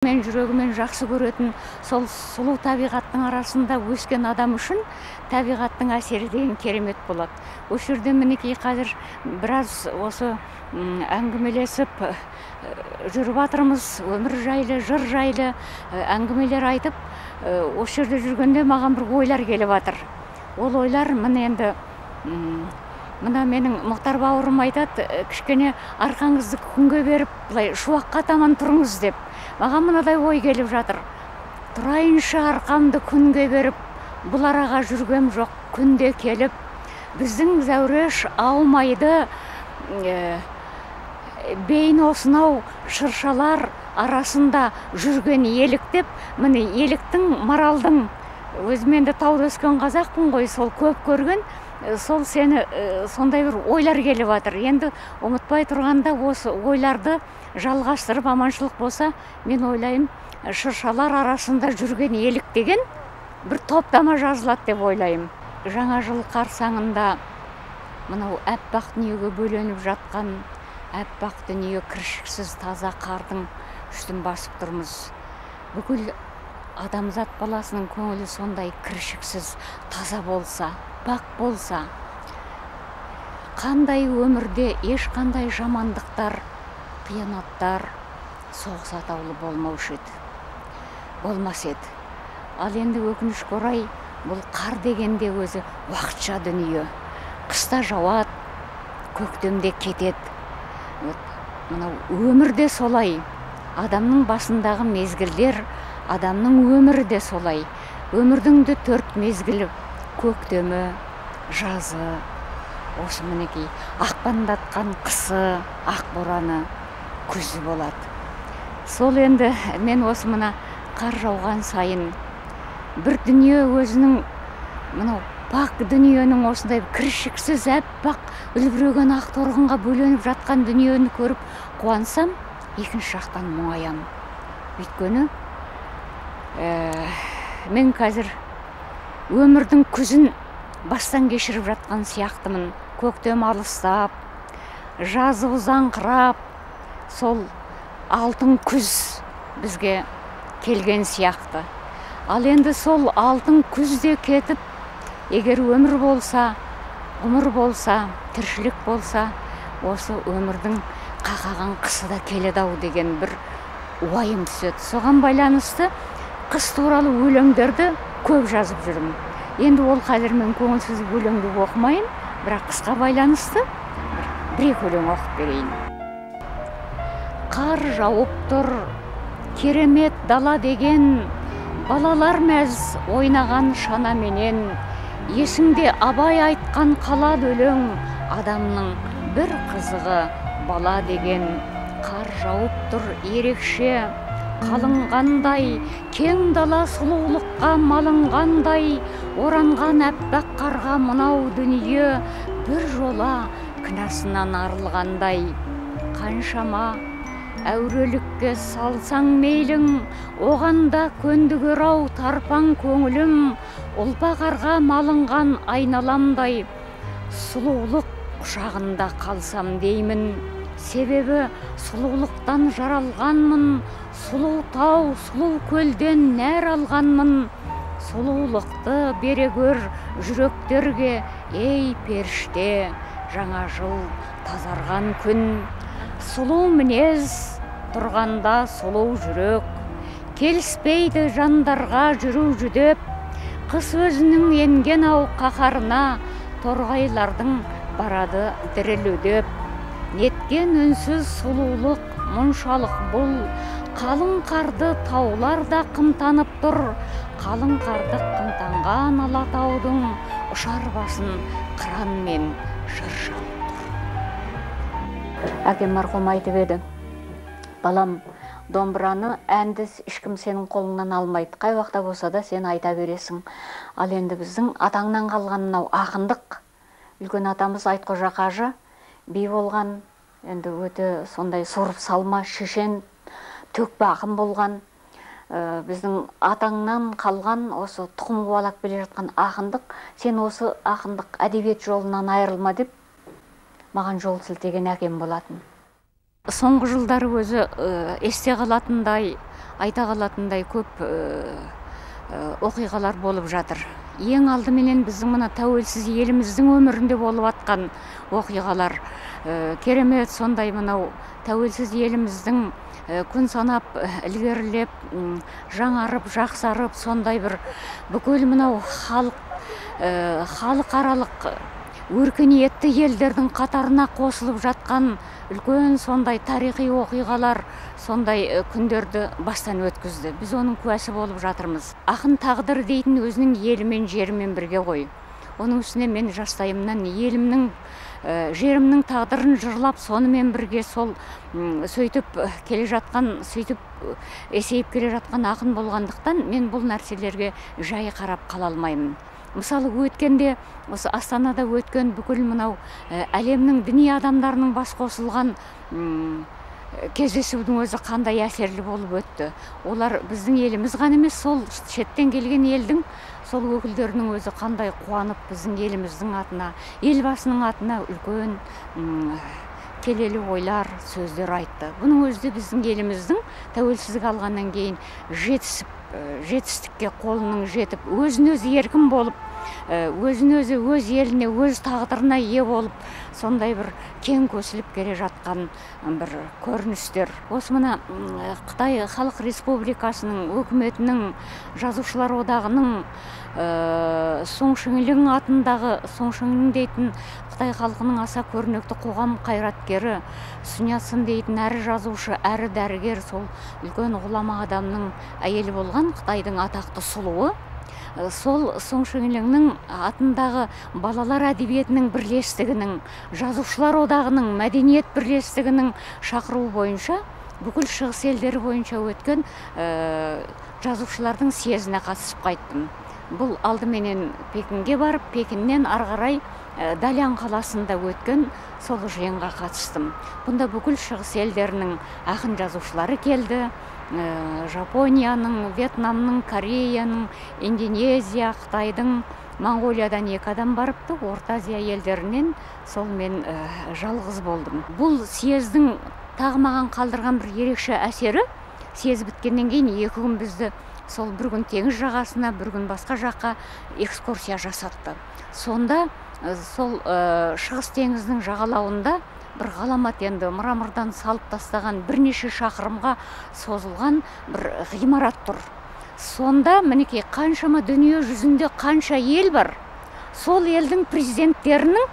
мен жүрегімен жақсы көретін сол сұлу табиғаттың арасында өскен адам үшін табиғаттың әсері деген керемет болады. Осы жерде мінекей қазір біраз осы әңгімелесіп жүріп жатырмыз өмір жайлы жыр жайлы әңгімелер айтып осы жерде жүргенде маған бір ойлар келіп жатыр ол ойлар міне енді мына менің мұхтар бауырым айтады кішкене арқаңызды күнге беріп былай шуаққа таман тұрыңыз деп. Маған мынадай ой келіп жатыр. Тұрайыншы арқамды күнге беріп бұл араға жүргем жоқ күнде келіп. Біздің зәуреш аумайды ә, бейін осынау шыршалар арасында жүрген еліктеп міне еліктің маралдың өзім енді тауда өскен қазақпын ғой сол көп көрген. Сол сені сондай бір ойлар келіп жатыр енді ұмытпай тұрғанда осы ойларды жалғастырып аманшылық болса мен ойлаймын шыршалар арасында жүрген елік деген бір топтама жазылады деп ойлаймын жаңа жыл қарсаңында мынау аппақ дүниеге бөленіп жатқан аппақ дүние кіршіксіз таза қардың үстін басып тұрмыз. Бүкіл адамзат баласының көңілі сондай кіршіксіз таза болса пак болса қандай өмірде ешқандай жамандықтар қиянаттар соғыс атаулы болмаушы еді. Болмас еді. Ал енді өкінішке орай бұл қар дегенде өзі уақытша дүние. Қыста жауады көктемде кетеді. Вот мынау өмір де солай. Адамның басындағы мезгілдер адамның өмірі де солай. Өмірдің де төрт мезгілі көктемі жазы осы мінекей ақпандатқан қысы ақ бораны күзі болады. Сол енді мен осы мына қар жауған сайын бір дүние өзінің мынау пак дүниенің осындай кіршіксіз аппақ үлбіреген ақ торғынға бөленіп жатқан дүниені көріп қуансам екінші жақтан мұңаямын өйткені ә, мен қазір өмірдің күзін бастан кешіріп жатқан сияқтымын. Көктем алыстап жазы ұзаңқырап сол алтын күз бізге келген сияқты. Ал енді сол алтын күз де кетіп егер өмір болса ғұмыр болса тіршілік болса осы өмірдің қақаған қысы да келеді ау деген бір уайым түседі. Соған байланысты қыс туралы өлеңдерді көп жазып жүрмін. Енді ол қазір мен көңілсіз өлеңді оқымайын бірақ қысқа байланысты бір екі өлең оқып берейін. Қар жауып тұр керемет дала деген балалар мәз ойнаған шанаменен есіңде абай айтқан қалады өлең адамның бір қызығы бала деген. Қар жауып тұр ерекше қалынғандай кең дала сұлулыққа малынғандай оранған аппақ қарға мынау дүние бір жола кінәсынан арылғандай. Қаншама әурелікке салсаң мейлің оған да көндігер ау тарпаң көңілім. Ұлпа қарға малынған айналамдай сұлулық құшағында қалсам деймін. Себебі сұлулықтан жаралғанмын сұлу тау сұлу көлден нәр алғанмын. Сұлулықты бере көр жүректерге ей періште жаңа жыл тазарған күн. Сұлу мінез тұрғанда сұлу жүрек. Келіспейді жандарға жүру жүдеп. Қыс өзінің енген ау қаһарына торғайлардың барады дірілудеп неткен үнсіз сұлулық мұншалық бұл қалың қарды таулар да қымтанып тұр. қалың қарды қымтанған алатаудың ұшар басын қыран мен жауып тұр. Әкем марқұм айтып еді балам домбыраны әнді ешкім сенің қолыңнан алмайды. Қай уақытта болса да сен айта бересің. Ал енді біздің атаңнан қалған мынау ақындық. Үлкен атамыз айтқожа қажы би болған енді өте сондай сорып салма шешен төкпе болған ә, біздің атаңнан қалған осы тұқым қуалап келе жатқан ақындық сен осы ақындық әдебиет жолынан айырылма деп маған жол сілтеген әкем болатын. Соңғы жылдары өзі э, есте қалатындай айта қалатындай көп э, э, оқиғалар болып жатыр. Ең алдыменен біздің мына тәуелсіз еліміздің өмірінде болып жатқан оқиғалар. Керемет сондай мынау тәуелсіз еліміздің күн санап ілгерілеп жаңарып жақсарып сондай бір бүкіл мынау халық халықаралық өркениетті елдердің қатарына қосылып жатқан үлкен сондай тарихи оқиғалар сондай күндерді бастан өткізді. Біз оның куәсі болып жатырмыз. Ақын тағдыр дейтін өзінің елімен жерімен бірге ғой. Оның үстіне мен жастайымнан елімнің жерімнің тағдырын жырлап сонымен бірге сол сөйтіп келе жатқан сөйтіп есейіп келе жатқан ақын болғандықтан мен бұл нәрселерге жай қарап қала алмаймын. Мысалы өткенде осы астанада өткен бүкіл мынау әлемнің діни адамдарының бас қосылған кездесудің өзі қандай әсерлі болып өтті. Олар біздің еліміз ғана емес сол шеттен келген елдің сол өкілдерінің өзі қандай қуанып біздің еліміздің атына елбасының атына үлкен келелі ойлар сөздер айтты. Бұның өзі біздің еліміздің тәуелсіздік алғаннан кейін жетісіп жетістікке қолының жетіп өзін өзі еркін болып өзін өзі өз еліне өз тағдырына ие болып сондай бір кең көсіліп келе жатқан бір көріністер. Осы мына қытай халық республикасының өкіметінің жазушылар одағының шіңлің атындағы соң шіңлің дейтін қытай халқының аса көрнекті қоғам қайраткері суньяцин дейтін әрі жазушы әрі дәрігер сол үлкен ғұлама адамның әйелі болған қытайдың атақты сұлуы. Сол соң шіңліңнің атындағы балалар әдебиетінің бірлестігінің жазушылар одағының мәдениет бірлестігінің шақыруы бойынша бүкіл шығыс елдері бойынша өткен жазушылардың съезіне қатысып қайттым. Бұл алдыменен пекинге барып пекиннен ары қарай далян қаласында өткен сол жиынға қатыстым. Бұнда бүкіл шығыс елдерінің ақын жазушылары келді жапонияның вьетнамның кореяның индонезия қытайдың моңғолиядан екі адам барыпты орта азия елдерінен. Сол мен жалғыз болдым. Бұл съездің тағы маған қалдырған бір ерекше әсері съез біткеннен кейін екі күн бізді сол бір күн теңіз жағасына бір күн басқа жаққа экскурсия жасатты. Сонда сол шығыс теңіздің жағалауында бір ғаламат енді мрамордан салып тастаған бірнеше шақырымға созылған бір ғимарат тұр. Сонда мінекей қаншама дүние жүзінде қанша ел бар. Сол елдің президенттерінің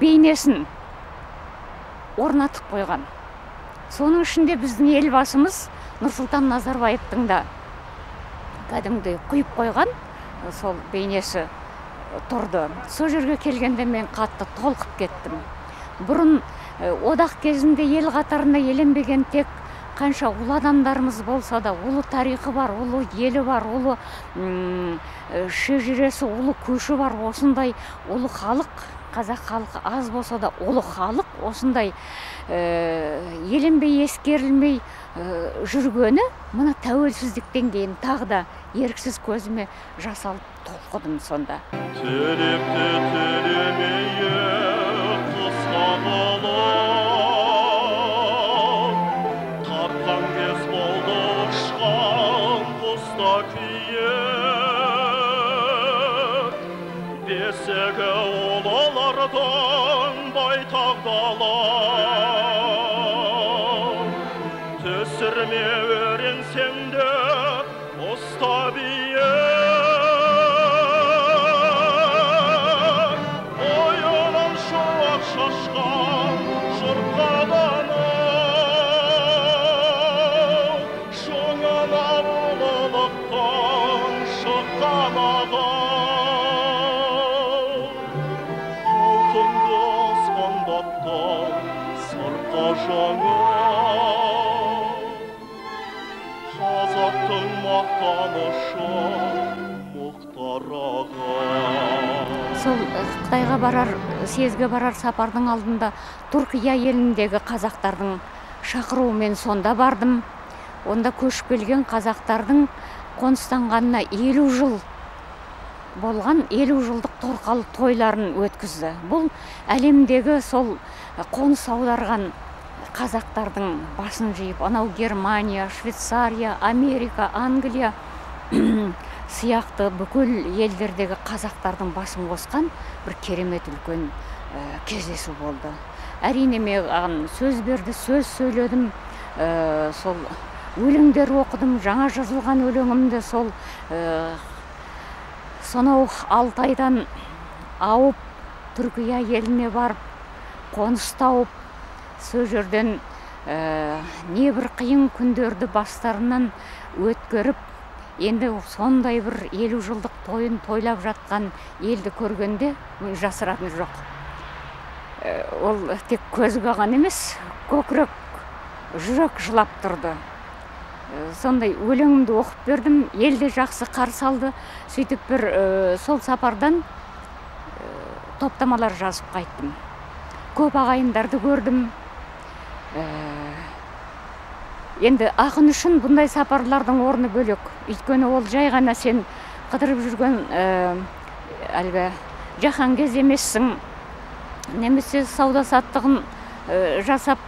бейнесін орнатып қойған. Соның ішінде біздің елбасымыз нұрсұлтан назарбаевтың да кәдімгідей құйып қойған сол бейнесі тұрды. Сол жерге келгенде мен қатты толқып кеттім. Бұрын одақ кезінде ел қатарында еленбеген тек қанша ұлы адамдарымыз болса да ұлы тарихы бар ұлы елі бар ұлы шежіресі ұлы көші бар осындай ұлы халық қазақ халқы аз болса да ұлы халық осындай еленбей ескерілмей жүргені мына тәуелсіздіктен кейін тағы да еріксіз көзіме жас алып толқыдым сонда. Oh Lord. Сол қытайға барар съезге барар сапардың алдында түркия еліндегі қазақтардың шақыруымен сонда бардым. Онда көшіп келген қазақтардың қоныстанғанына елу жыл болған елу жылдық торқалы тойларын өткізді. Бұл әлемдегі сол қоныс аударған қазақтардың басын жиып анау германия швейцария америка англия сияқты бүкіл елдердегі қазақтардың басын қосқан бір керемет үлкен ә, кездесу болды. Әрине маған сөз берді сөз сөйледім ә, сол өлеңдер оқыдым жаңа жазылған өлеңімді сол ә, сонау алтайдан ауып түркия еліне барып қоныс тауып сол жерден ә, небір қиын күндерді бастарынан өткеріп енді сондай бір елу жылдық тойын тойлап жатқан елді көргенде жасыратыны жоқ. Э, ол тек көзге ғана емес көкірек жүрек жылап тұрды. Сондай өлеңімді оқып бердім. Ел де жақсы қарсы алды. Сөйтіп бір ә, сол сапардан ә, топтамалар жазып қайттым. Көп ағайындарды көрдім. Енді ақын үшін бұндай сапарлардың орны бөлек. Өйткені ол жай ғана сен қыдырып жүрген ә, әлгі жаһангез емессің. Немесе сауда саттығын ә, жасап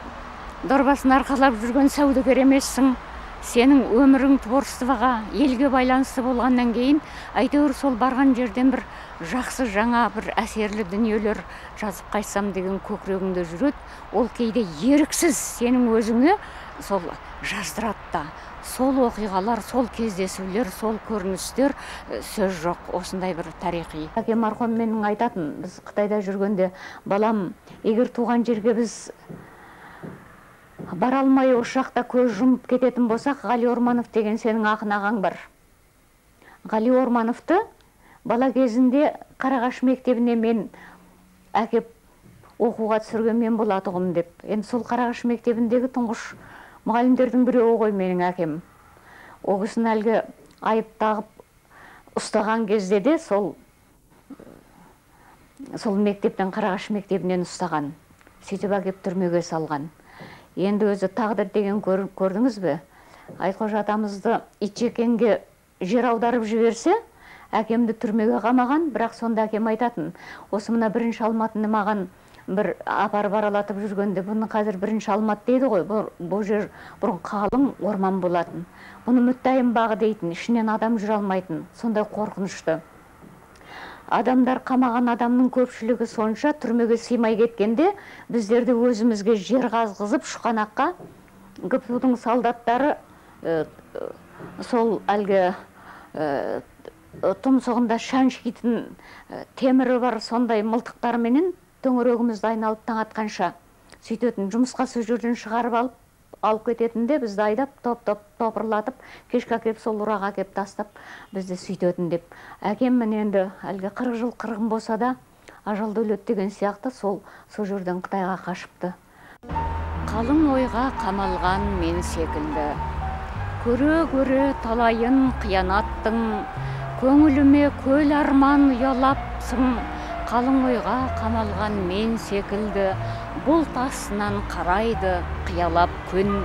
дорбасын арқалап жүрген саудагер емессің. Сенің өмірің творчествоға елге байланысты болғаннан кейін әйтеуір сол барған жерден бір жақсы жаңа бір әсерлі дүниелер жазып қайтсам деген көкірегіңде жүреді. Ол кейде еріксіз сенің өзіңе сол жаздырады да сол оқиғалар сол кездесулер сол көріністер сөз жоқ. Осындай бір тарихи. Әкем марқұм менің айтатын біз қытайда жүргенде балам егер туған жерге біз бара алмай осы жақта көз жұмып кететін болсақ ғали орманов деген сенің ақын ағаң бар. Ғали ормановты бала кезінде қарағаш мектебіне мен әкеп оқуға түсірген мен болатұғым деп. Енді сол қарағаш мектебіндегі тұңғыш мұғалімдердің біреуі ғой менің әкем. Кісіні әлгі айып тағып ұстаған кезде де сол сол мектептен қарағаш мектебінен ұстаған. Сөйтіп әкеп түрмеге салған. Енді өзі тағдыр деген көр, көрдіңіз бе? Айтқожа атамызды итжеккенге жер аударып жіберсе әкемді түрмеге қамаған бірақ сонда әкем айтатын осы мына бірінші алматыны маған бір апарып аралатып жүргенде бұны қазір бірінші алматы дейді ғой бұл, жер бұрын қалың орман болатын. Бұны мүттайым бағы дейтін ішінен адам жүре алмайтын сондай қорқынышты. Адамдар қамаған адамның көпшілігі сонша түрмеге сыймай кеткенде біздерді өзімізге жер қазғызып шұқанаққа гпудың солдаттары ә, сол әлгі ә, тұмсығында шаншитын темірі бар сондай мылтықтарменен төңірегімізді айналып таң атқанша сөйтетін жұмысқа сол жерден шығарып алып алып кететін де бізді айдап топ топ топырлатып кешке әкеліп сол ұраға әкеліп тастап бізді сөйтетін деп. Әкем міне енді әлгі қырық жыл қырғын болса да ажалды өледі деген сияқты сол сол жерден қытайға қашыпты. Қалың ойға қамалған мен секілді. Көре көре талайын қиянаттың көңіліме көл арман ұялапсың. Қалың ойға қамалған мен секілді. Бұл тасынан қарайды қиялап күн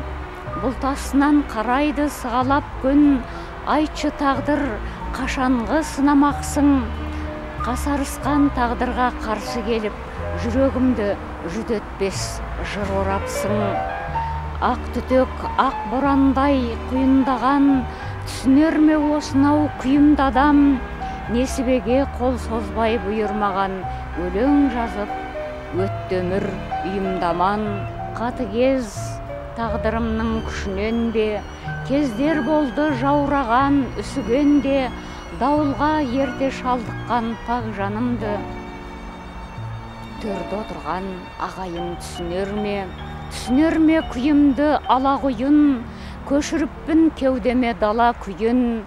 бұл тасынан қарайды сығалап күн. Айтшы тағдыр қашанғы сынамақсың. Қасарысқан тағдырға қарсы келіп жүрегімді жүдетпес жыр орапсың. Ақ түтек ақ борандай құйындаған түсінер ме осынау күйімді адам? Несібеге қол созбай бұйырмаған өлең жазып өтті өмір ұйымдаман. Қатыгез тағдырымның күшінен бе кездер болды жаураған үсіген де дауылға ерте шалдыққан пақ жанымды. Төрде отырған ағайын түсінер ме? Түсінер ме күйімді алақұйын көшіріппін кеудеме дала күйін?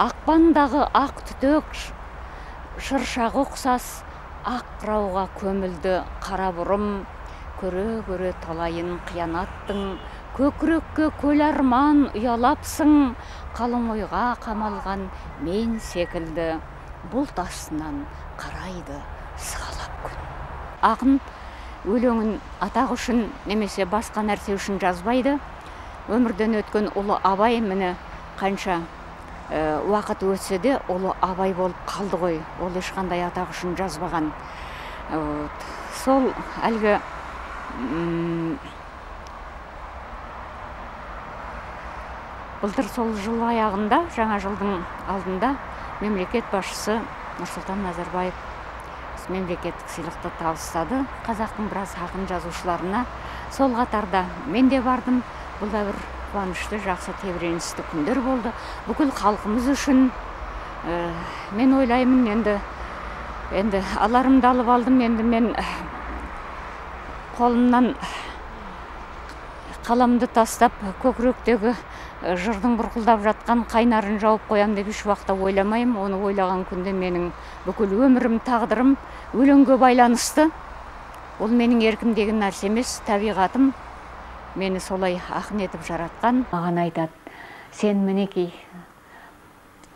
Ақпандағы ақ түтек шыршағы ұқсас ақ қырауға көмілді қара бұрым. Көре көре талайын қиянаттың көкірекке көл арман ұялапсың. Қалың ойға қамалған мен секілді бұлт астынан қарайды сығалап күн. Ақын өлеңін атақ үшін немесе басқа нәрсе үшін жазбайды. Өмірден өткен ұлы абай міне қанша Э, уақыт өтсе де ұлы абай болып қалды ғой. Ол ешқандай атақ үшін жазбаған. Э, вот. Сол әлгі былтыр сол жыл аяғында жаңа жылдың алдында мемлекет басшысы нұрсұлтан назарбаев мемлекеттік сыйлықты табыстады. Қазақтың біраз ақын жазушыларына. Сол қатарда мен де бардым. Бұл да бір қуанышты жақсы тебіреністі күндер болды. Бүкіл халқымыз үшін ә, мен ойлаймын енді енді аларымды алып алдым. Енді мен қолымнан қаламды тастап көкіректегі жырдың бұрқылдап жатқан қайнарын жауып қоямын деп еш уақытта ойламаймын. Оны ойлаған күнде менің бүкіл өмірім тағдырым өлеңге байланысты. Ол менің еркімдегі нәрсе емес табиғатым. Мені солай ақын етіп жаратқан. Маған айтады сен мінекей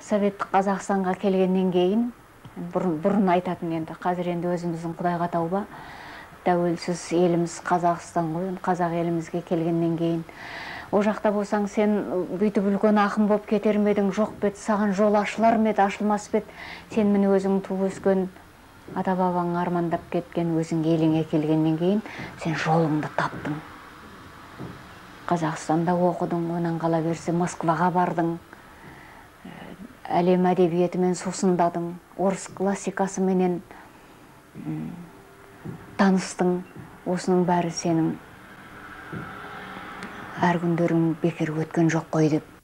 советтік қазақстанға келгеннен кейін бұрын, бұрын айтатын енді қазір енді өзіміздің құдайға тауба тәуелсіз еліміз қазақстан ғой қазақ елімізге келгеннен кейін. Ол жақта болсаң сен бүйтіп үлкен ақын болып кетер ме едің? Жоқ па саған жол ашылар ма еді ашылмас па еді? Сен міне өзің туып өскен ата бабаң армандап кеткен өзің еліңе келгеннен кейін сен жолыңды таптың қазақстанда оқыдың онан қала берсе москваға бардың. Әлем әдебиетімен сусындадың орыс классикасыменен таныстың. Осының бәрі сенің. Әр күндерің бекер өткен жоқ қой деп.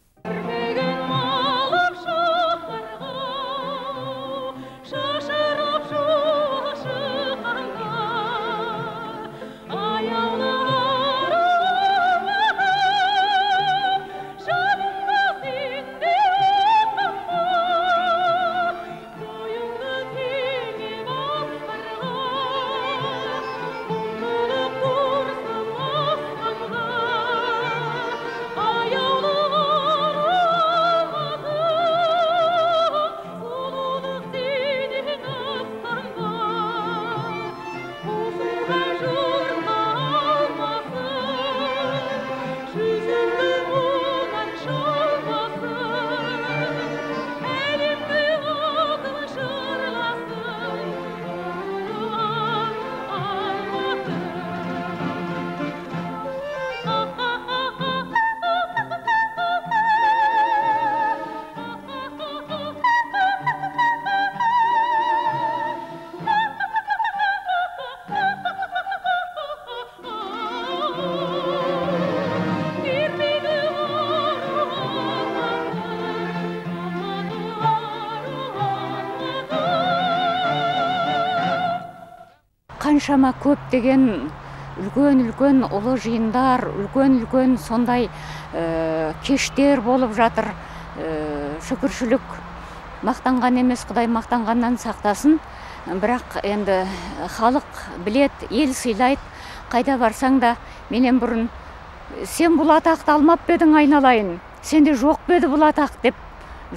Қаншама көптеген үлкен үлкен ұлы жиындар үлкен үлкен сондай ә, кештер болып жатыр. Ә, шүкіршілік мақтанған емес құдай мақтанғаннан сақтасын. Бірақ енді халық білет ел сыйлайды. Қайда барсаң да менен бұрын сен бұл атақты алмап па едің айналайын? Сенде жоқ па еді бұл атақ деп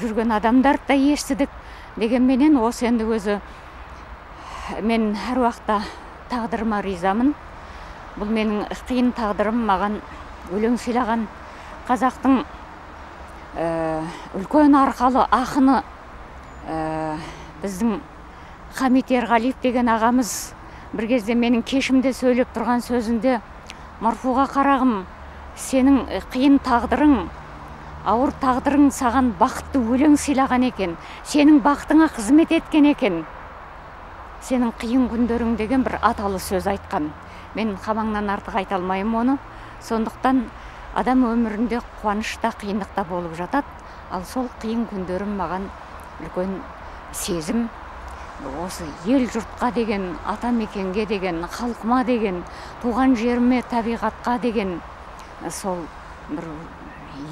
жүрген адамдарды да естідік. Дегенменен осы енді өзі мен әр уақытта тағдырыма ризамын. Бұл менің қиын тағдырым маған өлең сыйлаған қазақтың үлкен арқалы ақыны біздің хамит ерғалиев деген ағамыз бір кезде менің кешімде сөйлеп тұрған сөзінде марфуға қарағым сенің қиын тағдырың ауыр тағдырың саған бақытты өлең сыйлаған екен. Сенің бақытыңа қызмет еткен екен сенің қиын күндерің деген бір аталы сөз айтқан. Мен қабаңнан артық айта алмаймын оны. Сондықтан адам өмірінде қуаныш та қиындық та болып жатады. Ал сол қиын күндерім маған үлкен сезім осы ел жұртқа деген ата мекенге деген халқыма деген туған жеріме табиғатқа деген сол бір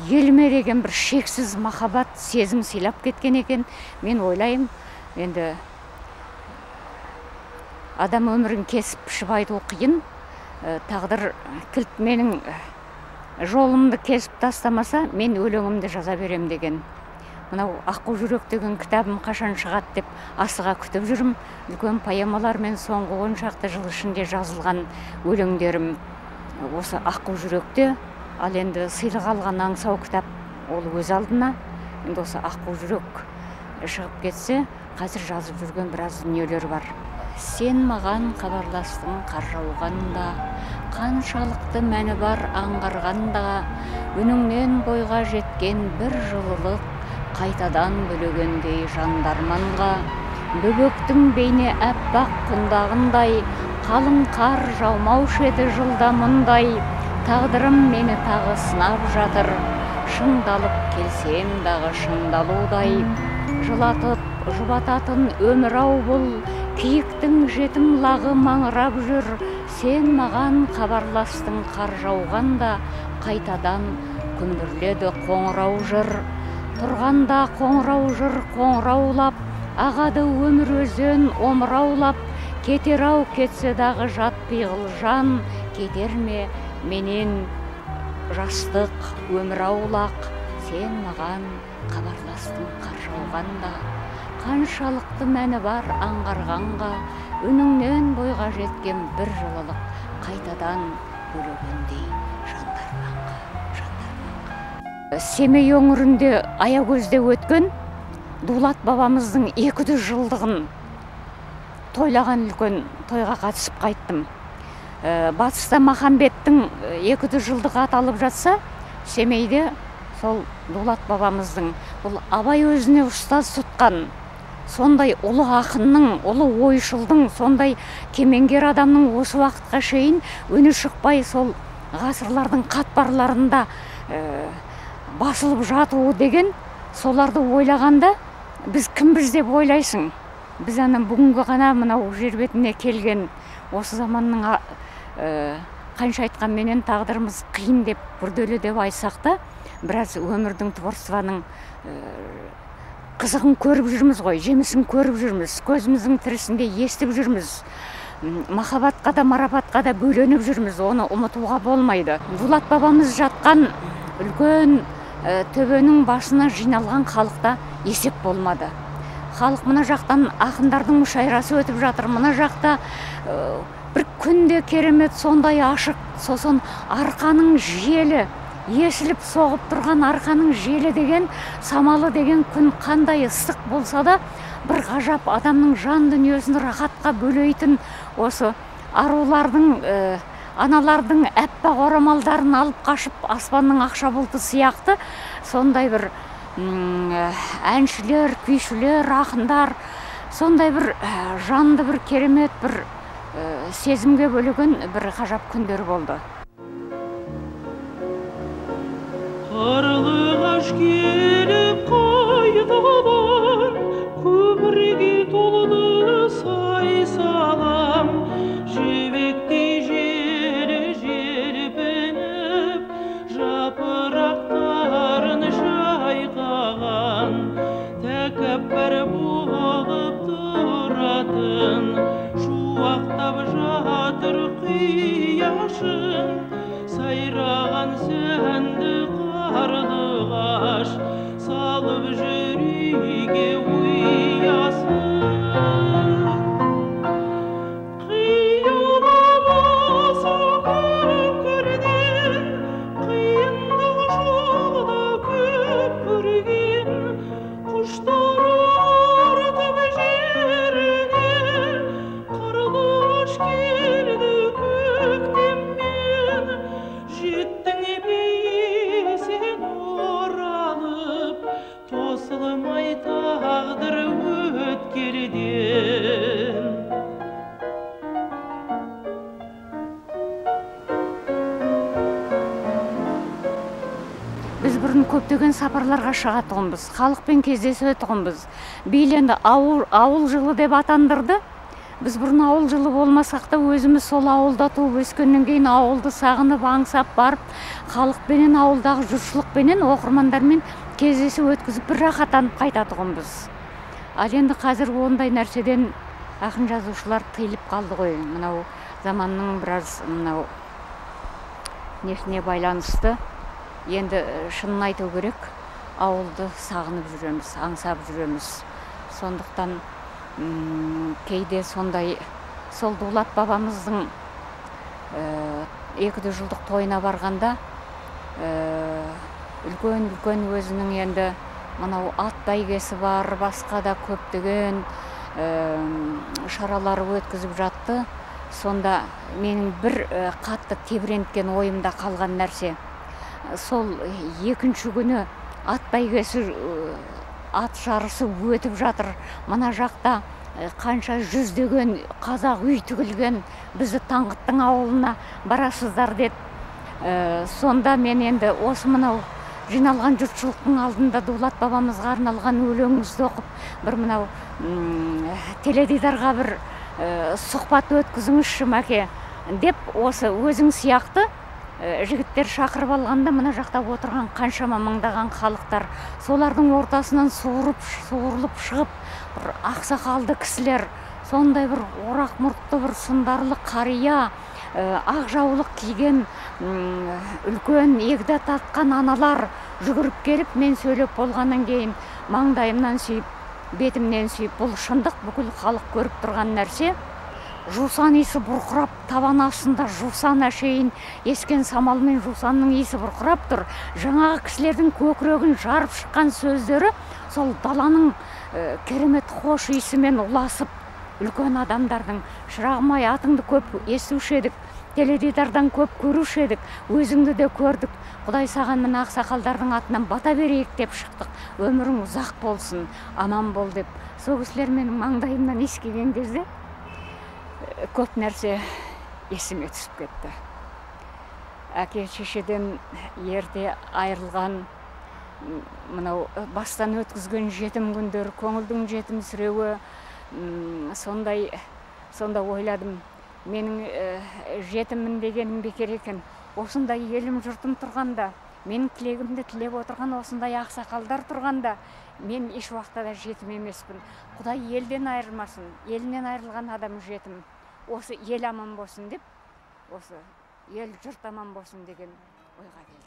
еліме деген бір шексіз махаббат сезім сыйлап кеткен екен. Мен ойлаймын енді адам өмірін кесіп пішіп айту қиын. Тағдыр кілт менің жолымды кесіп тастамаса мен өлеңімді жаза берем деген. Мынау аққу жүрек деген кітабым қашан шығады деп асыға күтіп жүрмін үлкен поэмалар соңғы он шақты жыл ішінде жазылған өлеңдерім. Осы аққу жүректе ал енді сыйлық алған аңсау кітап ол өз алдына. Енді осы аққу жүрек шығып кетсе қазір жазып жүрген біраз дүниелер бар. Сен маған хабарластың қар жауғанда қаншалықты мәні бар аңғарғанда үніңнен бойға жеткен бір жылылық қайтадан бөлегендей жандарманға. Бөбектің бейне аппақ құндағындай қалың қар жаумаушы еді жылда мұндай. Тағдырым мені тағы сынап жатыр шыңдалып келсем дағы шыңдалудай. Жылатып жұбататын өмір ау бұл киіктің жетім лағы маңырап жүр. Сен маған хабарластың қар жауғанда қайтадан күмбірледі қоңырау жыр. Тұрғанда қоңырау жыр қоңыраулап ағады өмір өзен омыраулап. Кетер ау кетсе дағы жат пиғыл жан кетер ме менен жастық өмір аулақ. Сен маған хабарластың қар жауғанда қаншалықты мәні бар аңғарғанға үніңнен бойға жеткен бір жылылық қайтадан бөлегендей жандарманға жандарманға семей өңірінде аягөзде өткен дулат бабамыздың 200 жылдығын тойлаған үлкен тойға қатысып қайттым. Ә, батыста махамбеттің 200 жылдығы аталып жатса семейде сол дулат бабамыздың бұл абай өзіне ұстаз тұтқан сондай ұлы ақынның ұлы ойшылдың сондай кемеңгер адамның осы уақытқа шейін үні шықпай сол ғасырлардың қатпарларында ә, басылып жатуы деген соларды ойлағанда біз кімбіз деп ойлайсың? Біз ана бүгінгі ғана мынау жер бетіне келген осы заманның ә, қанша айтқанменен тағдырымыз қиын деп күрделі деп айтсақ та біраз өмірдің творчествоның ә, қызығын көріп жүрміз ғой жемісін көріп жүрміз көзіміздің тірісінде естіп жүрміз. Махаббатқа да марапатқа да бөленіп жүрміз оны ұмытуға болмайды. Дулат бабамыз жатқан үлкен ә, төбенің басына жиналған халықта есеп болмады. Халық мына жақтан ақындардың мүшәйрасы өтіп жатыр. Мына жақта ә, бір күнде керемет сондай ашық сосын арқаның желі есіліп соғып тұрған арқаның желі деген самалы деген күн қандай ыстық болса да бір ғажап адамның жан дүниесін рахатқа бөлейтін осы арулардың ә, аналардың аппақ орамалдарын алып қашып аспанның ақша бұлты сияқты сондай бір ә, әншілер күйшілер ақындар сондай бір ә, жанды бір керемет бір ә, сезімге бөлеген бір ғажап күндер болды. Қарлығаш келіп қайтадан көпірге көптеген сапарларға шығатұғынбыз халықпен кездесетұғынбыз. Биленді ауыл, ауыл жылы деп атандырды. Біз бұрын ауыл жылы болмасақ та өзіміз сол ауылда туып өскеннен кейін ауылды сағынып аңсап барып халықпенен ауылдағы жұртшылықпенен оқырмандармен кездесу өткізіп бір рахаттанып қайтатұғынбыз. Ал енді қазір ондай нәрседен ақын жазушылар тыйылып қалды ғой. Мынау заманның біраз мынау несіне байланысты енді э, шынын айту керек ауылды сағынып жүреміз аңсап жүреміз. Сондықтан кейде сондай сол дулат бабамыздың екі жүз жылдық тойына барғанда э, үлкен үлкен өзінің енді мынау ат бәйгесі бар басқа да көптеген э, шаралар өткізіп жатты. Сонда менің бір э, қатты тебіренткен ойымда қалған нәрсе. Сол екінші күні ат бәйгесі ат жарысы өтіп жатыр. Мына жақта қанша жүздеген қазақ үй тігілген бізді таңғыттың ауылына барасыздар деді Э, сонда мен енді осы мынау жиналған жұртшылықтың алдында дулат бабамызға арналған өлеңімізді оқып бір мынау теледидарға бір э, сұхбат өткізіңізші мәке деп осы өзің сияқты жігіттер шақырып алғанда мына жақта отырған қаншама мыңдаған халықтар солардың ортасынан суырып суырылып шығып бір ақсақалды кісілер сондай бір орақ мұртты бір сындарлы қария э, ақ жаулық киген үлкен егде тартқан аналар жүгіріп келіп мен сөйлеп болғаннан кейін маңдайымнан сүйіп бетімнен сүйіп бұл шындық бүкіл халық көріп тұрған нәрсе. Жусан иісі бұрқырап табан астында жусан әшейін. Ескен самал мен жусанның иісі бұрқырап тұр. Жаңағы кісілердің көкірегін жарып шыққан сөздері сол даланың э, керемет хош иісімен ұласып үлкен адамдардың шырағым ай атыңды көп естуші едік теледидардан көп көруші едік өзіңді де көрдік. Құдай саған мына ақсақалдардың атынан бата берейік деп шықтық. Өмірің ұзақ болсын аман бол деп. Сол кісілер менің маңдайымнан иіскеген кезде көп нәрсе есіме түсіп кетті. Әке шешеден ерте айырылған мынау бастан өткізген жетім күндер көңілдің жетімсіреуі сондай сонда ойладым менің э, жетіммін дегенім бекер екен. Осындай елім жұртым тұрғанда менің тілегімді тілеп отырған осындай ақсақалдар тұрғанда мен еш уақытта да жетім емеспін. Құдай елден айырмасын елінен айырылған адам жетім. Осы ел аман болсын деп осы ел жұрт аман болсын деген ойға келдім.